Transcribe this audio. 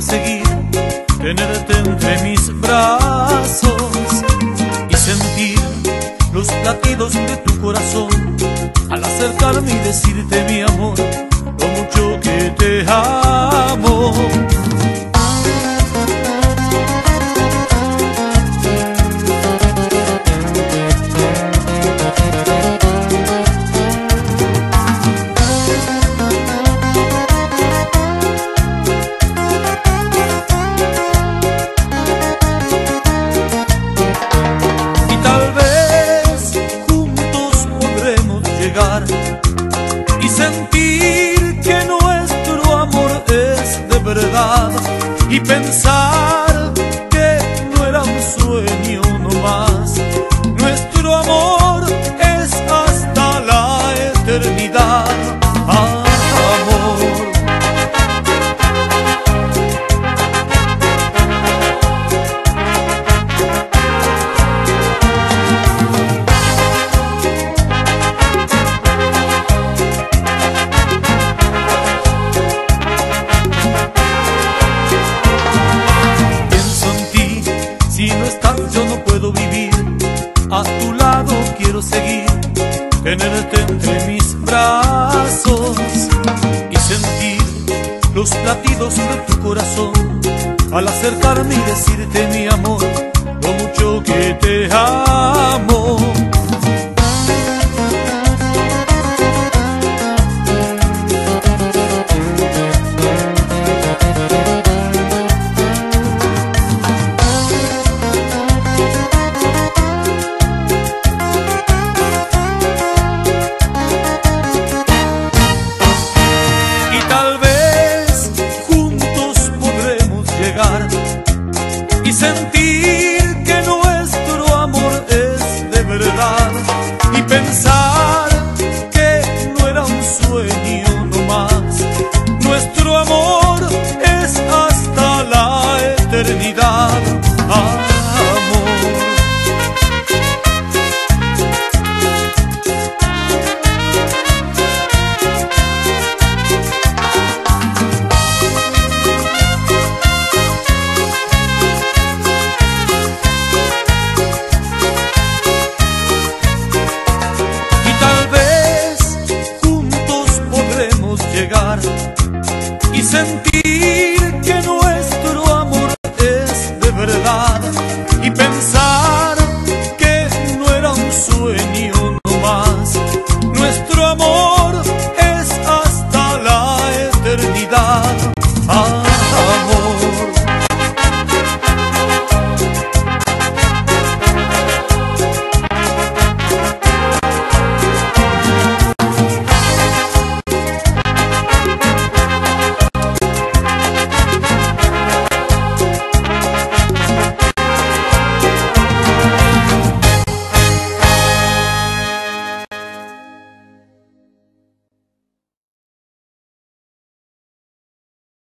seguir, tenerte entre mis brazos y sentir los latidos de tu corazón al acercarme y decirte mi amor, lo mucho que te amo. Sentir que nuestro amor es de verdad y pensar que no era un sueño nomás. Nuestro amor es hasta la eternidad. Vivir. A tu lado quiero seguir, tenerte entre mis brazos y sentir los latidos de tu corazón al acercarme y decirte mi amor, lo mucho que te amo. Tal vez y sentir que no